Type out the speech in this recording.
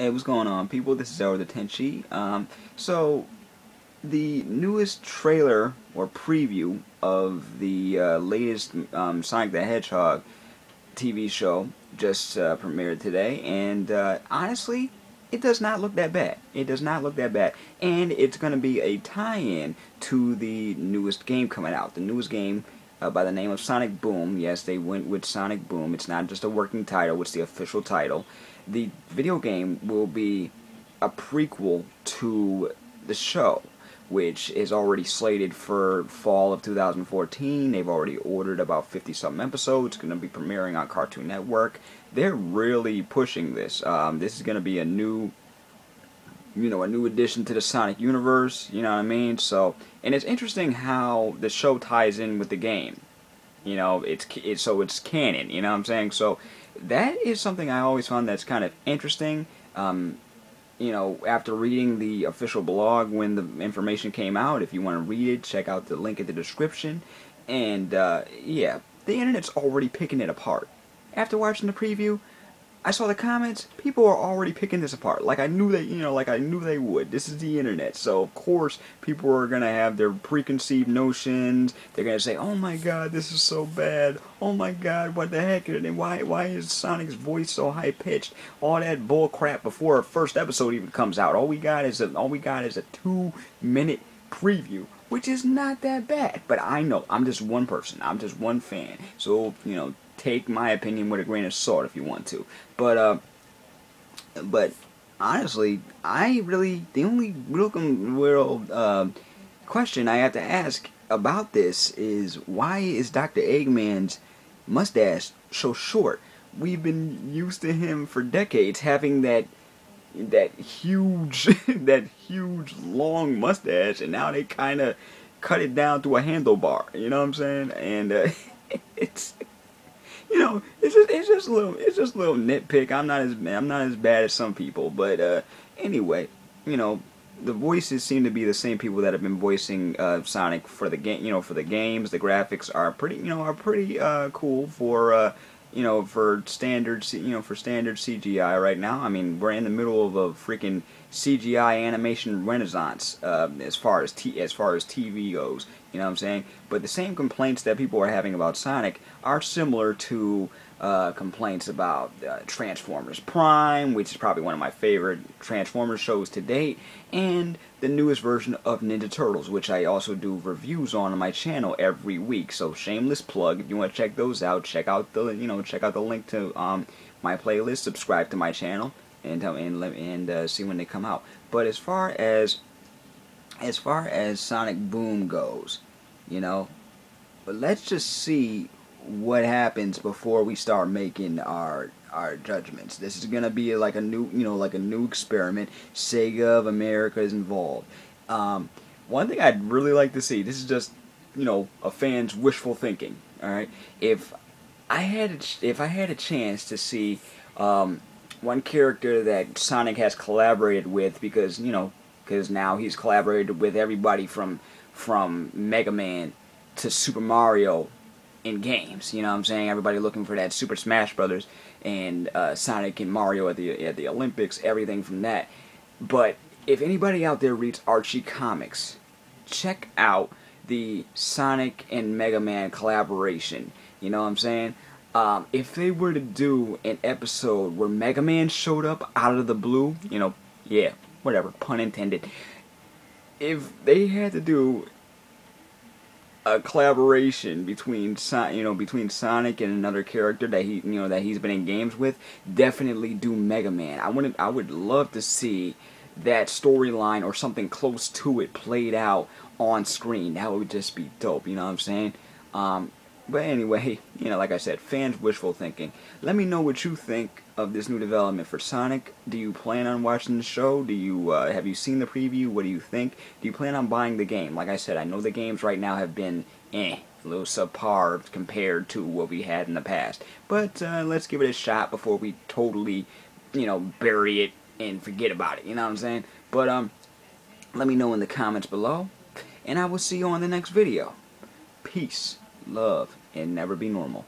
Hey, what's going on, people? This is Elder the Tenchi. Um, so, the newest trailer or preview of the uh, latest um, Sonic the Hedgehog TV show just uh, premiered today, and uh, honestly, it does not look that bad. It does not look that bad, and it's going to be a tie-in to the newest game coming out. The newest game uh, by the name of Sonic Boom. Yes, they went with Sonic Boom. It's not just a working title; it's the official title. The video game will be a prequel to the show, which is already slated for fall of 2014. They've already ordered about 50 something episodes. It's going to be premiering on Cartoon Network. They're really pushing this. Um, this is going to be a new you know, a new addition to the Sonic universe, you know what I mean? So, and it's interesting how the show ties in with the game. You know, it's, so it's canon, you know what I'm saying? So, that is something I always found that's kind of interesting. Um, you know, after reading the official blog when the information came out, if you want to read it, check out the link in the description. And, uh, yeah, the internet's already picking it apart. After watching the preview, I saw the comments. People are already picking this apart. Like I knew they, you know, like I knew they would. This is the internet, so of course people are gonna have their preconceived notions. They're gonna say, "Oh my God, this is so bad. Oh my God, what the heck? And why, why is Sonic's voice so high pitched? All that bull crap before our first episode even comes out. All we got is a, all we got is a two minute preview." Which is not that bad, but I know I'm just one person. I'm just one fan. So you know, take my opinion with a grain of salt if you want to. But uh, but honestly, I really the only real real uh, question I have to ask about this is why is Dr. Eggman's mustache so short? We've been used to him for decades having that that huge that huge long mustache and now they kind of cut it down to a handlebar you know what i'm saying and uh, it's you know, it's just it's just a little it's just a little nitpick. I'm not as I'm not as bad as some people, but uh, anyway, you know, the voices seem to be the same people that have been voicing uh, Sonic for the game. You know, for the games, the graphics are pretty you know are pretty uh, cool for. Uh, you know, for standard, you know, for standard CGI right now. I mean, we're in the middle of a freaking CGI animation renaissance uh, as far as t- as far as TV goes. You know what I'm saying? But the same complaints that people are having about Sonic are similar to uh, complaints about uh, Transformers Prime, which is probably one of my favorite Transformers shows to date, and the newest version of Ninja Turtles, which I also do reviews on on my channel every week. So shameless plug. If you want to check those out, check out the you know check out the link to um, my playlist. Subscribe to my channel and and and uh, see when they come out. But as far as as far as Sonic Boom goes, you know, but let's just see what happens before we start making our our judgments. This is gonna be like a new, you know, like a new experiment. Sega of America is involved. Um, one thing I'd really like to see. This is just, you know, a fan's wishful thinking. All right, if I had a, if I had a chance to see um, one character that Sonic has collaborated with, because you know, because now he's collaborated with everybody from from Mega Man to Super Mario in games. You know what I'm saying? Everybody looking for that Super Smash Brothers and uh, Sonic and Mario at the at the Olympics, everything from that. But if anybody out there reads Archie comics, check out the Sonic and Mega Man collaboration. You know what I'm saying? Um, if they were to do an episode where Mega Man showed up out of the blue, you know, yeah, whatever, pun intended. If they had to do a collaboration between you know between Sonic and another character that he you know that he's been in games with, definitely do Mega Man. I would I would love to see that storyline or something close to it played out on screen. That would just be dope. You know what I'm saying? Um, but anyway, you know, like I said, fans wishful thinking. Let me know what you think of this new development for Sonic. Do you plan on watching the show? Do you uh, have you seen the preview? What do you think? Do you plan on buying the game? Like I said, I know the games right now have been eh, a little subpar compared to what we had in the past. But uh, let's give it a shot before we totally, you know, bury it and forget about it. You know what I'm saying? But um, let me know in the comments below, and I will see you on the next video. Peace, love, and never be normal.